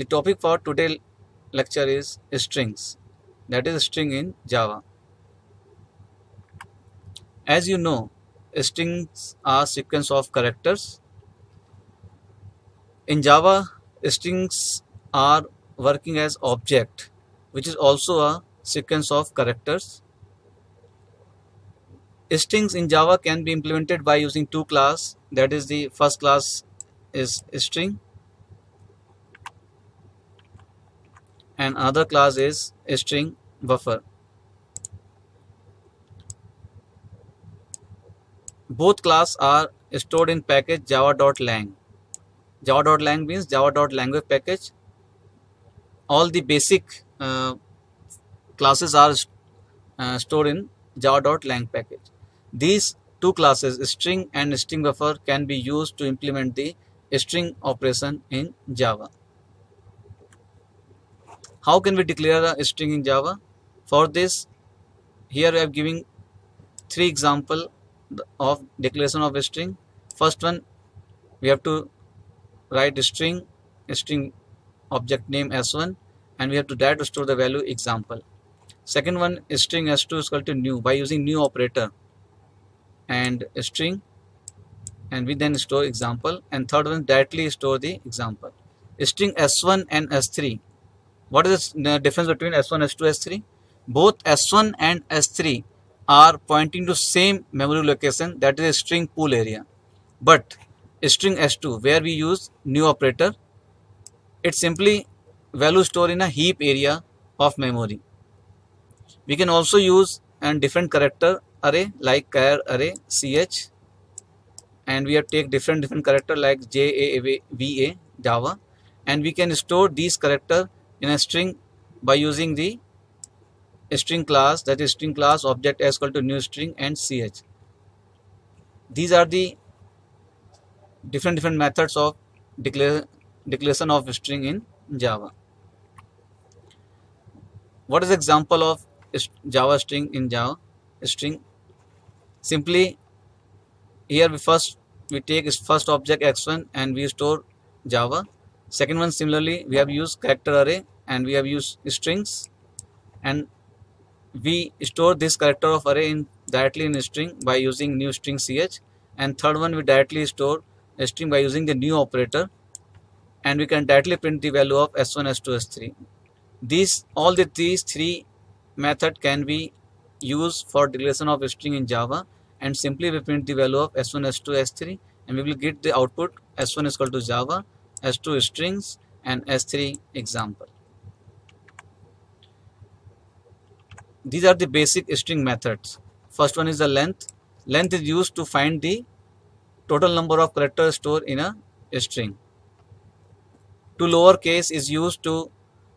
the topic for today lecture is strings that is string in Java. As you know strings are sequence of characters. In Java strings are working as object which is also a sequence of characters. Strings in Java can be implemented by using two class that is the first class is string and another class is string buffer. Both class are stored in package java.lang. Java.lang means java.language package. All the basic uh, classes are uh, stored in java.lang package. These two classes string and string buffer can be used to implement the string operation in Java. How can we declare a string in Java? For this here I am giving three example of declaration of a string. First one we have to write a string a string object name s1 and we have to that to store the value example. Second one string s2 is equal to new by using new operator and string and we then store example and third one directly store the example. String s1 and s3 what is the difference between s1 s2 s3 both s1 and s3 are pointing to same memory location that is a string pool area. But string s2 where we use new operator it simply value store in a heap area of memory. We can also use a different character array like char array ch and we have take different different character like j a v a java and we can store these character in a string by using the string class that is string class object as equal to new string and ch these are the different different methods of declare, declaration of string in java. What is example of java string in java string? Simply here we first we take first object x1 and we store java second one similarly we have used character array and we have used strings. And we store this character of array in directly in string by using new string ch. And third one we directly store a string by using the new operator. And we can directly print the value of s1 s2 s3 these all the these three method can be used for declaration of string in java. And simply we print the value of s1 s2 s3 and we will get the output s1 is equal to java s2 strings and s3 example. These are the basic string methods. First one is the length. Length is used to find the total number of characters stored in a, string. To lower case is used to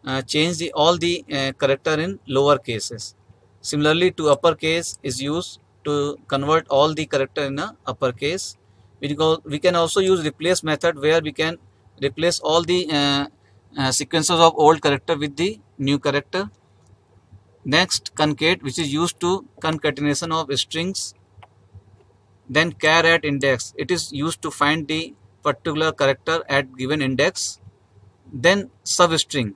uh, change the all the uh, character in lower cases. Similarly to uppercase is used to convert all the character in a uppercase. We, go, we can also use replace method where we can replace all the uh, uh sequences of old character with the new character Next concate which is used to concatenation of strings. Then char at index it is used to find the particular character at given index. Then substring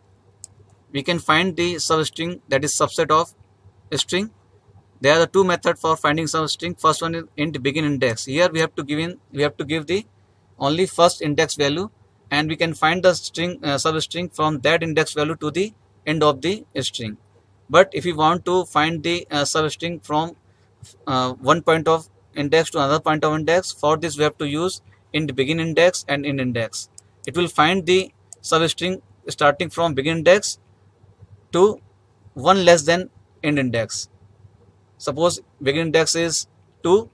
we can find the substring that is subset of string. There are the two methods for finding substring. First one is int begin index. Here we have to give in we have to give the only first index value and we can find the string uh, substring from that index value to the end of the string. But if you want to find the uh, substring from uh, one point of index to another point of index for this we have to use in begin index and in index. It will find the substring starting from begin index to one less than end index. Suppose begin index is 2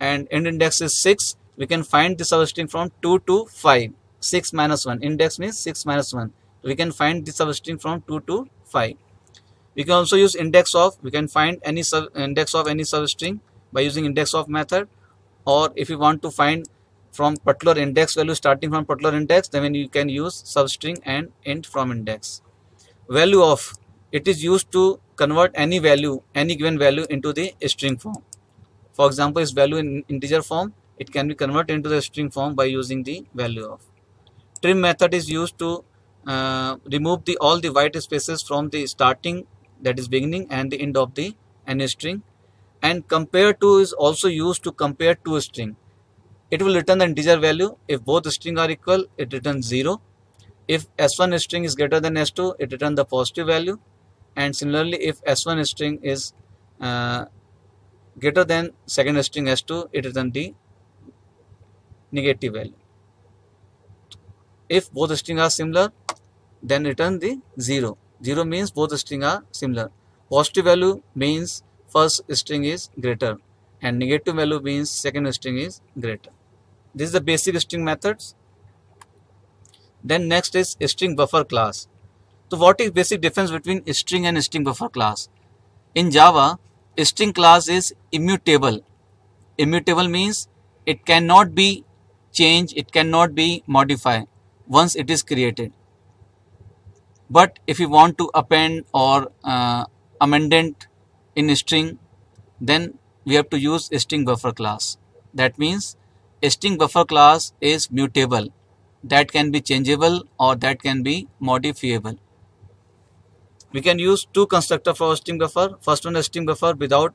and end index is 6 we can find the substring from 2 to 5 6 minus 1 index means 6 minus 1 we can find the substring from 2 to 5 we can also use index of we can find any sub index of any substring by using index of method. Or if you want to find from particular index value starting from particular index then you can use substring and int from index. Value of it is used to convert any value any given value into the string form. For example its value in integer form it can be converted into the string form by using the value of trim method is used to uh, remove the all the white spaces from the starting that is beginning and the end of the any string. And compare to is also used to compare two string. It will return the integer value. If both string are equal it returns 0 if s1 string is greater than s2 it returns the positive value. And similarly if s1 string is uh, greater than second string s2 it returns the negative value if both string are similar then return the 0 0 means both the string are similar. Positive value means first string is greater and negative value means second string is greater. This is the basic string methods. Then next is string buffer class. So what is basic difference between string and string buffer class? In java string class is immutable. Immutable means it cannot be changed it cannot be modified once it is created. But if you want to append or uh, amendment in string then we have to use string buffer class. That means string buffer class is mutable. That can be changeable or that can be modifiable. We can use two constructor for string buffer. First one is string buffer without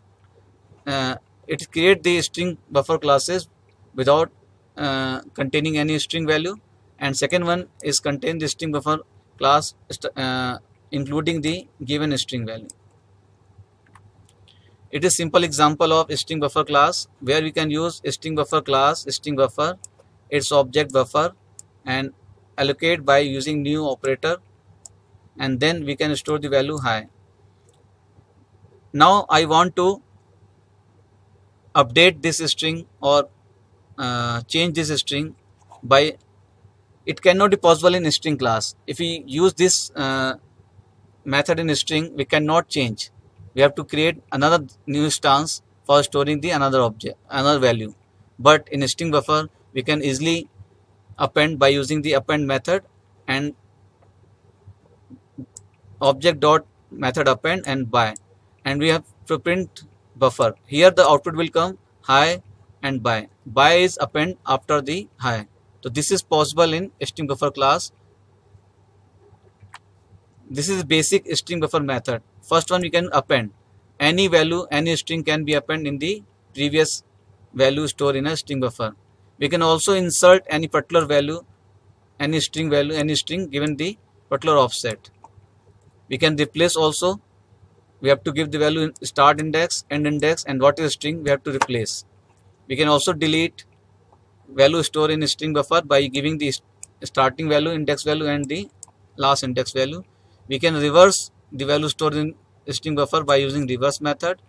uh, it create the string buffer classes without uh, containing any string value and second one is contain the string buffer class uh, including the given string value. It is simple example of string buffer class where we can use string buffer class string buffer its object buffer and allocate by using new operator and then we can store the value high. Now I want to update this string or uh, change this string by it cannot be possible in string class. If we use this uh, method in string we cannot change. We have to create another new instance for storing the another object another value. But in string buffer we can easily append by using the append method and object dot method append and by and we have to print buffer. Here the output will come high and by by is append after the high so this is possible in string buffer class. This is basic string buffer method. First one we can append. Any value any string can be append in the previous value stored in a string buffer. We can also insert any particular value any string value any string given the particular offset. We can replace also. We have to give the value start index end index and what is string we have to replace. We can also delete value stored in string buffer by giving the starting value index value and the last index value we can reverse the value stored in string buffer by using reverse method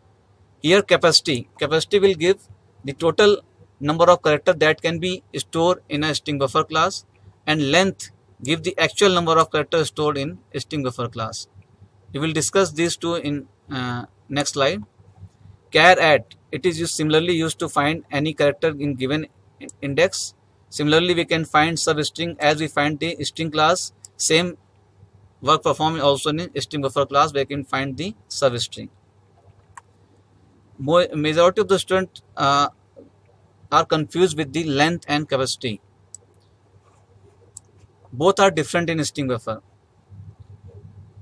here capacity capacity will give the total number of character that can be stored in a string buffer class and length give the actual number of characters stored in string buffer class. We will discuss these two in uh, next slide. Char at it is used similarly used to find any character in given index. Similarly, we can find substring as we find the string class. Same work performed also in string buffer class we can find the substring. Majority of the student uh, are confused with the length and capacity. Both are different in string buffer.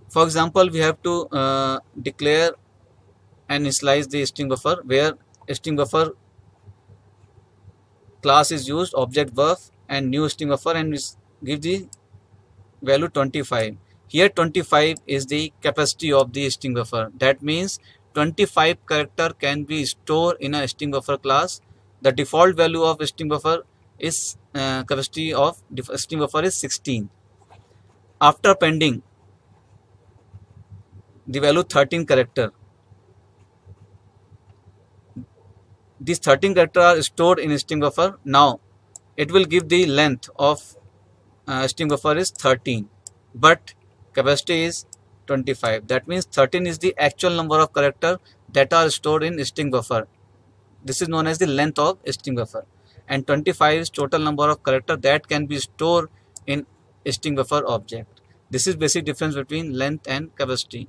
For example, we have to uh, declare and initialize the string buffer where string buffer class is used object buff and new string buffer and give the value 25 here 25 is the capacity of the string buffer. That means 25 character can be stored in a string buffer class. The default value of string buffer is uh, capacity of string buffer is 16 after appending the value 13 character these 13 character are stored in string buffer now it will give the length of uh, string buffer is 13 but capacity is 25 that means 13 is the actual number of character that are stored in string buffer this is known as the length of string buffer and 25 is total number of character that can be stored in string buffer object. This is basic difference between length and capacity.